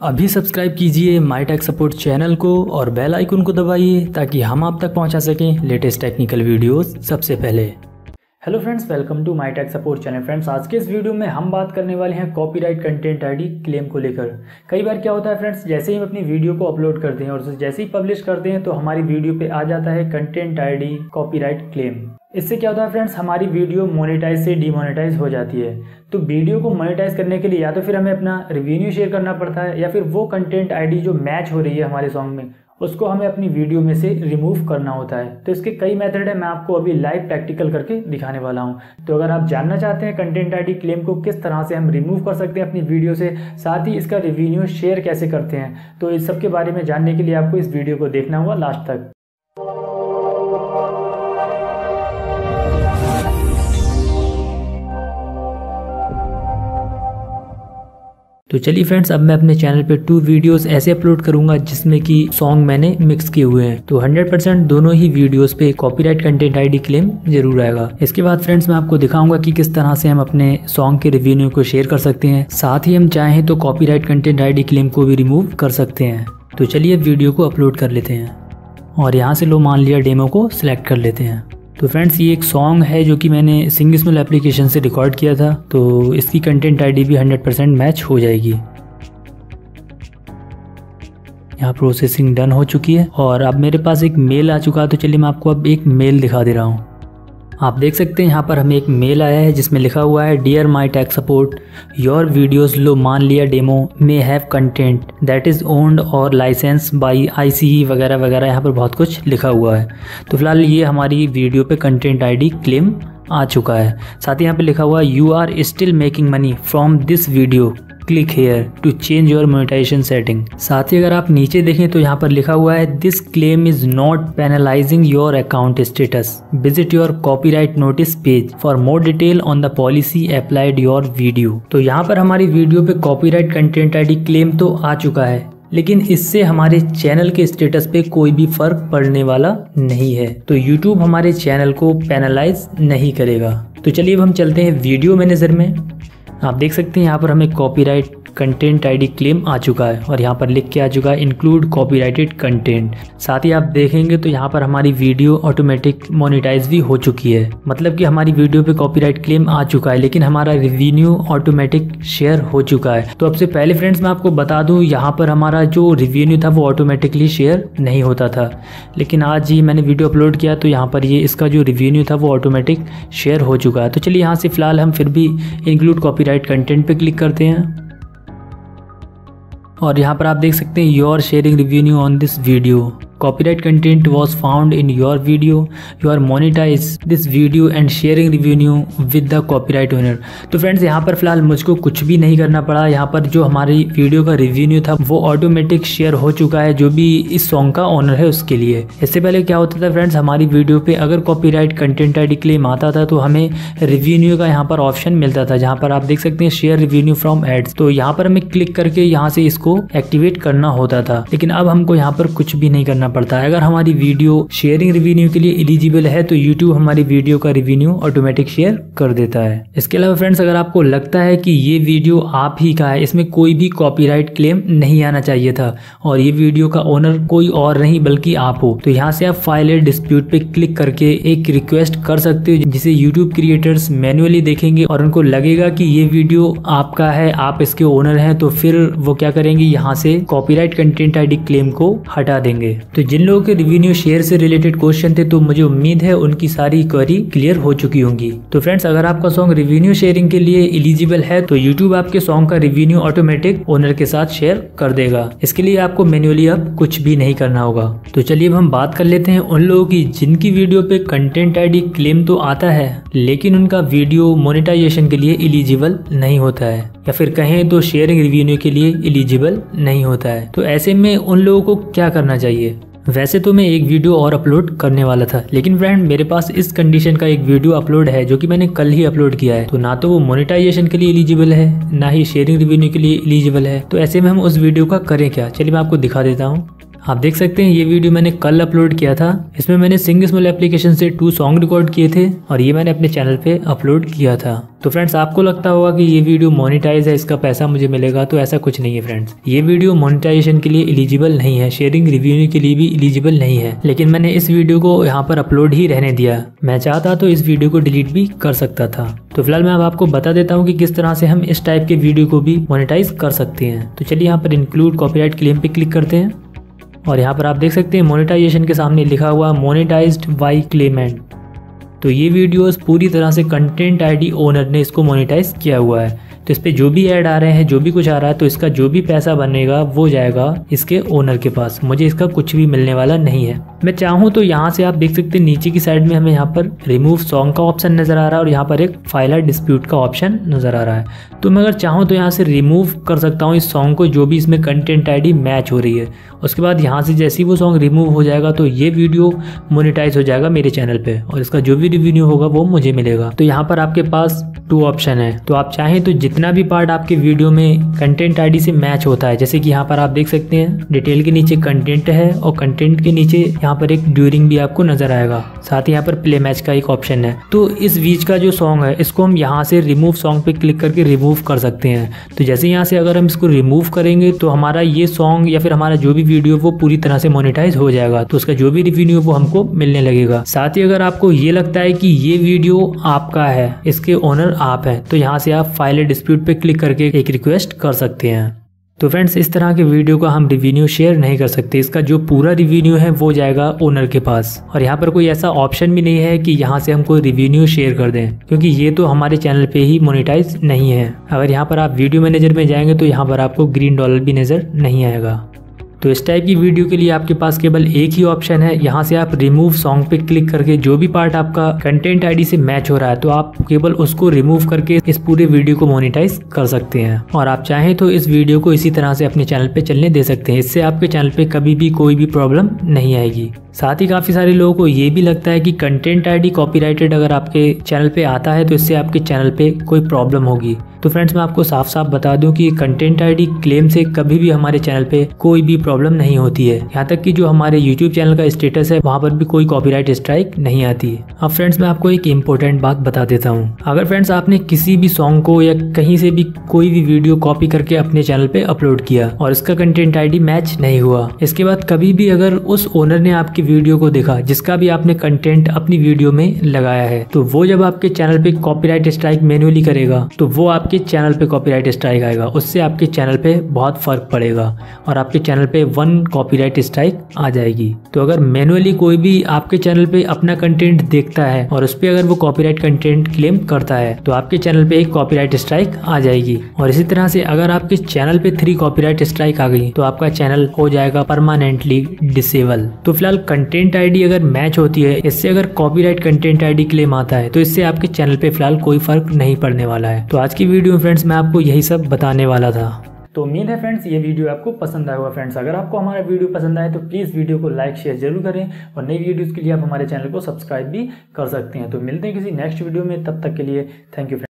अभी सब्सक्राइब कीजिए माई tech support channel को और बेल आइकन को दबाइए ताकि हम आप तक पहुँचा सकें लेटेस्ट टेक्निकल वीडियोस सबसे पहले। Hello friends welcome to my tech support channel friends आज के इस वीडियो में हम बात करने वाले हैं कॉपीराइट कंटेंट आईडी क्लेम को लेकर। कई बार क्या होता है फ्रेंड्स जैसे ही हम अपनी वीडियो को अपलोड करते हैं और जैसे ही पब्लिश करते हैं तो हमारी वीडियो पे आ जाता है कंटेंट आईडी कॉपीराइट क्लेम इससे क्या होता है फ्रेंड्स हमारी वीडियो मोनेटाइज से डीमोनेटाइज हो जाती है। तो वीडियो को मोनेटाइज करने के लिए या तो फिर हमें अपना रिवेन्यू शेयर करना पड़ता है या फिर वो कंटेंट आईडी जो मैच हो रही है हमारे सॉन्ग में उसको हमें अपनी वीडियो में से रिमूव करना होता है। तो इसके कई मेथड है, मैं आपको अभी लाइव प्रैक्टिकल करके दिखाने वाला हूँ। तो अगर आप जानना चाहते हैं कंटेंट आईडी क्लेम को किस तरह से हम रिमूव कर सकते हैं अपनी वीडियो से, साथ ही इसका रिव्यून्यू शेयर कैसे करते हैं तो इस सब के बारे में जानने के लिए आपको इस वीडियो को देखना होगा लास्ट तक। तो चलिए फ्रेंड्स अब मैं अपने चैनल पे टू वीडियोस ऐसे अपलोड करूँगा जिसमें कि सॉन्ग मैंने मिक्स किए हुए हैं। तो 100% दोनों ही वीडियोस पे कॉपीराइट कंटेंट आईडी क्लेम ज़रूर आएगा। इसके बाद फ्रेंड्स मैं आपको दिखाऊँगा कि किस तरह से हम अपने सॉन्ग के रिव्यू को शेयर कर सकते हैं। साथ ही हम चाहें तो कॉपीराइट कंटेंट आईडी क्लेम को भी रिमूव कर सकते हैं। तो चलिए वीडियो को अपलोड कर लेते हैं और यहाँ से लो मान लिया डेमो को सिलेक्ट कर लेते हैं। तो फ्रेंड्स ये एक सॉन्ग है जो कि मैंने सिंग सिंगिसमल एप्लीकेशन से रिकॉर्ड किया था तो इसकी कंटेंट आईडी भी 100% मैच हो जाएगी। यहाँ प्रोसेसिंग डन हो चुकी है और अब मेरे पास एक मेल आ चुका है तो चलिए मैं आपको अब एक मेल दिखा दे रहा हूँ। आप देख सकते हैं यहाँ पर हमें एक मेल आया है जिसमें लिखा हुआ है dear my tech support your videos लो मान लिया demo may have content that is owned और लाइसेंस बाई आई वगैरह वगैरह यहाँ पर बहुत कुछ लिखा हुआ है। तो फ़िलहाल ये हमारी वीडियो पे कंटेंट आईडी क्लेम आ चुका है। साथ ही यहाँ पे लिखा हुआ you are still making money from this video click here to change your monetisation setting साथ ही अगर आप नीचे देखें तो यहाँ पर लिखा हुआ है this claim is not penalising your account status visit your copyright notice page for more detail on the policy applied your video तो यहाँ पर हमारी वीडियो पे कॉपीराइट कंटेंट आईडी क्लेम तो आ चुका है, लेकिन इससे हमारे चैनल के स्टेटस पे कोई भी फ़र्क पड़ने वाला नहीं है। तो YouTube हमारे चैनल को पेनालाइज नहीं करेगा। तो चलिए अब हम चलते हैं वीडियो मैनेजर में। आप देख सकते हैं यहाँ पर हमें कॉपीराइट कंटेंट आईडी क्लेम आ चुका है और यहाँ पर लिख के आ चुका है इंक्लूड कॉपीराइटेड कंटेंट साथ ही आप देखेंगे तो यहाँ पर हमारी वीडियो ऑटोमेटिक मोनिटाइज भी हो चुकी है। मतलब कि हमारी वीडियो पे कॉपीराइट क्लेम आ चुका है, लेकिन हमारा रिवेन्यू ऑटोमेटिक शेयर हो चुका है। तो अब से पहले फ्रेंड्स मैं आपको बता दूँ, यहाँ पर हमारा जो रिवेन्यू था वो ऑटोमेटिकली शेयर नहीं होता था। लेकिन आज ही मैंने वीडियो अपलोड किया तो यहाँ पर ये इसका जो रिवेन्यू था वो ऑटोमेटिक शेयर हो चुका है। तो चलिए यहाँ से फ़िलहाल हम फिर भी इंक्लूड कॉपीराइट कंटेंट पे क्लिक करते हैं। और यहाँ पर आप देख सकते हैं your sharing revenue on this video copyright content was found in your video. You are monetize this video and sharing revenue with the copyright owner. तो फ्रेंड्स यहाँ पर फ़िलहाल मुझको कुछ भी नहीं करना पड़ा। यहाँ पर जो हमारी वीडियो का रिव्यून्यू था, वो ऑटोमेटिक शेयर हो चुका है जो भी इस सॉन्ग का ओनर है उसके लिए। इससे पहले क्या होता था फ्रेंड्स हमारी वीडियो पे अगर कॉपीराइट कंटेंट आई क्लेम आता था तो हमें रिव्यून्यू का यहाँ पर ऑप्शन मिलता था, जहाँ पर आप देख सकते हैं शेयर रिव्यून्यू फ्रॉम एड्स तो यहाँ पर हमें क्लिक करके यहाँ से इसको एक्टिवेट करना होता था। लेकिन अब हमको यहाँ पर कुछ भी नहीं करना पड़ता है। अगर हमारी वीडियो शेयरिंग रिवेन्यू के लिए एलिजिबल है तो यूट्यूब हमारी वीडियो का रिवेन्यू ऑटोमेटिक शेयर कर देता है। इसके अलावा फ्रेंड्स अगर आपको लगता है कि ये वीडियो आप ही का है, इसमें कोई भी कॉपीराइट क्लेम नहीं आना चाहिए था और ये वीडियो का ओनर कोई और नहीं, बल्कि आप हो तो यहाँ से आप फ़ाइल डिस्प्यूट पे क्लिक करके एक रिक्वेस्ट कर सकते हो, जिसे यूट्यूब क्रिएटर्स मैनुअली देखेंगे और उनको लगेगा कि ये वीडियो आपका है, आप इसके ओनर हैं तो फिर वो क्या करेंगे, यहाँ से कॉपीराइट कंटेंट आईडी क्लेम को हटा देंगे। तो जिन लोगों के रिवेन्यू शेयर से रिलेटेड क्वेश्चन थे तो मुझे उम्मीद है उनकी सारी क्वेरी क्लियर हो चुकी होंगी। तो फ्रेंड्स अगर आपका सॉन्ग रिवेन्यू शेयरिंग के लिए एलिजिबल है तो यूट्यूब आपके सॉन्ग का रिवेन्यू ऑटोमेटिक ओनर के साथ शेयर कर देगा। इसके लिए आपको मैन्युअली अब कुछ भी नहीं करना होगा। तो चलिए अब हम बात कर लेते हैं उन लोगों की जिनकी वीडियो पे कंटेंट आईडी क्लेम तो आता है, लेकिन उनका वीडियो मोनिटाइजेशन के लिए एलिजिबल नहीं होता है। या फिर कहें तो शेयरिंग रिव्यून्यू के लिए एलिजिबल नहीं होता है। तो ऐसे में उन लोगों को क्या करना चाहिए? वैसे तो मैं एक वीडियो और अपलोड करने वाला था, लेकिन फ्रेंड मेरे पास इस कंडीशन का एक वीडियो अपलोड है, जो कि मैंने कल ही अपलोड किया है। तो ना तो वो मोनेटाइजेशन के लिए एलिजिबल है, ना ही शेयरिंग रिवेन्यू के लिए एलिजिबल है। तो ऐसे में हम उस वीडियो का करें क्या? चलिए मैं आपको दिखा देता हूँ। आप देख सकते हैं, ये वीडियो मैंने कल अपलोड किया था। इसमें मैंने सिंग स्मॉल एप्लीकेशन से टू सॉन्ग रिकॉर्ड किए थे और ये मैंने अपने चैनल पे अपलोड किया था। तो फ्रेंड्स आपको लगता होगा कि ये वीडियो मोनिटाइज है, इसका पैसा मुझे मिलेगा तो ऐसा कुछ नहीं है फ्रेंड्स ये वीडियो मोनिटाइजेशन के लिए एलिजिबल नहीं है शेयरिंग रिव्यू के लिए भी एलिजिबल नहीं है। लेकिन मैंने इस वीडियो को यहाँ पर अपलोड ही रहने दिया। मैं चाहता तो इस वीडियो को डिलीट भी कर सकता था। तो फ़िलहाल मैं अब आपको बता देता हूँ कि किस तरह से हम इस टाइप के वीडियो को भी मोनिटाइज कर सकते हैं। तो चलिए यहाँ पर इंक्लूड कॉपीराइट क्लेम पे क्लिक करते हैं। और यहाँ पर आप देख सकते हैं मोनेटाइजेशन के सामने लिखा हुआ मोनेटाइज्ड बाई क्लेमेंट तो ये वीडियोस पूरी तरह से कंटेंट आईडी ओनर ने इसको मोनेटाइज किया हुआ है। तो इस पर जो भी ऐड आ रहे हैं, जो भी कुछ आ रहा है तो इसका जो भी पैसा बनेगा, वो जाएगा इसके ओनर के पास। मुझे इसका कुछ भी मिलने वाला नहीं है। मैं चाहूँ तो यहाँ से आप देख सकते हैं, नीचे की साइड में हमें यहाँ पर रिमूव सॉन्ग का ऑप्शन नज़र आ रहा है और यहाँ पर एक फाइलर डिस्प्यूट का ऑप्शन नज़र आ रहा है। तो मैं अगर चाहूँ तो यहाँ से रिमूव कर सकता हूँ इस सॉन्ग को, जो भी इसमें कंटेंट आईडी मैच हो रही है। उसके बाद यहाँ से जैसे ही वो सॉन्ग रिमूव हो जाएगा तो ये वीडियो मोनिटाइज हो जाएगा मेरे चैनल पे और इसका जो भी रिव्यू होगा, वो मुझे मिलेगा। तो यहाँ पर आपके पास टू ऑप्शन है। तो आप चाहें तो जितना भी पार्ट आपके वीडियो में कंटेंट आईडी से मैच होता है, जैसे कि यहाँ पर आप देख सकते हैं डिटेल के नीचे कंटेंट है और कंटेंट के नीचे यहाँ पर एक ड्यूरिंग भी आपको नज़र आएगा। साथ ही यहाँ पर प्ले मैच का एक ऑप्शन है। तो इस बीच का जो सॉन्ग है, इसको हम यहाँ से रिमूव सॉन्ग पे क्लिक करके रिमूव कर सकते हैं। तो जैसे यहाँ से अगर हम इसको रिमूव करेंगे तो हमारा ये सॉन्ग या फिर हमारा जो भी वीडियो वो पूरी तरह से मोनिटाइज हो जाएगा। तो उसका जो भी रिव्यू वो हमको मिलने लगेगा। साथ ही अगर आपको ये लगता है कि ये वीडियो आपका है, इसके ओनर आप है तो यहाँ से आप फ़ाइल डिस्प्यूट पे क्लिक करके एक रिक्वेस्ट कर सकते हैं। तो फ्रेंड्स इस तरह के वीडियो का हम रिव्यू शेयर नहीं कर सकते। इसका जो पूरा रिव्यू है, वो जाएगा ओनर के पास। और यहाँ पर कोई ऐसा ऑप्शन भी नहीं है कि यहाँ से हम कोई रिव्यू शेयर कर दें, क्योंकि ये तो हमारे चैनल पे ही मोनिटाइज नहीं है। अगर यहाँ पर आप वीडियो मैनेजर में जाएँगे तो यहाँ पर आपको ग्रीन डॉलर भी नज़र नहीं आएगा। तो इस टाइप की वीडियो के लिए आपके पास केवल एक ही ऑप्शन है। यहाँ से आप रिमूव सॉन्ग पे क्लिक करके जो भी पार्ट आपका कंटेंट आईडी से मैच हो रहा है तो आप केवल उसको रिमूव करके इस पूरे वीडियो को मोनिटाइज कर सकते हैं। और आप चाहें तो इस वीडियो को इसी तरह से अपने चैनल पे चलने दे सकते हैं। इससे आपके चैनल पे कभी भी कोई भी प्रॉब्लम नहीं आएगी। साथ ही काफ़ी सारे लोगों को ये भी लगता है कि कंटेंट आईडी कॉपीराइटेड अगर आपके चैनल पे आता है तो इससे आपके चैनल पे कोई प्रॉब्लम होगी। तो फ्रेंड्स मैं आपको साफ़ साफ़ बता दूँ कि कंटेंट आईडी क्लेम से कभी भी हमारे चैनल पे कोई भी प्रॉब्लम नहीं होती है। यहाँ तक कि जो हमारे यूट्यूब चैनल का स्टेटस है, वहाँ पर भी कोई कॉपीराइट स्ट्राइक नहीं आती। है अब फ्रेंड्स मैं आपको एक इम्पोर्टेंट बात बता देता हूँ। अगर फ्रेंड्स आपने किसी भी सॉन्ग को या कहीं से भी कोई भी वीडियो कॉपी करके अपने चैनल पे अपलोड किया और इसका कंटेंट आईडी मैच नहीं हुआ, इसके बाद कभी भी अगर उस ओनर ने आपकी वीडियो को देखा, जिसका भी आपने कंटेंट अपनी वीडियो में लगाया है तो वो जब आपके चैनल पे कॉपीराइट स्ट्राइक मैनुअली करेगा तो वो आपके आपके चैनल पे कॉपीराइट स्ट्राइक आएगा, उससे आपके चैनल पे बहुत फ़र्क पड़ेगा और आपके चैनल पे वन कॉपीराइट स्ट्राइक आ जाएगी। तो अगर मैनुअली कोई भी आपके चैनल पे अपना कंटेंट देखता है और उस पर अगर वो कॉपीराइट कंटेंट क्लेम करता है तो आपके चैनल पे एक कॉपीराइट स्ट्राइक आ जाएगी। और इसी तरह से अगर आपके चैनल पे थ्री कॉपीराइट स्ट्राइक आ गई तो आपका चैनल हो जाएगा परमानेंटली डिसेबल तो फ़िलहाल कंटेंट आईडी अगर मैच होती है, इससे अगर कॉपीराइट कंटेंट आईडी क्लेम आता है तो इससे आपके चैनल पे फ़िलहाल कोई फ़र्क नहीं पड़ने वाला है। तो आज की वीडियो में फ्रेंड्स मैं आपको यही सब बताने वाला था। तो उम्मीद है फ्रेंड्स ये वीडियो आपको पसंद आया होगा। फ्रेंड्स अगर आपको हमारा वीडियो पसंद आए तो प्लीज़ वीडियो को लाइक शेयर ज़रूर करें और नई वीडियोज़ के लिए आप हमारे चैनल को सब्सक्राइब भी कर सकते हैं। तो मिलते हैं किसी नेक्स्ट वीडियो में, तब तक के लिए थैंक यू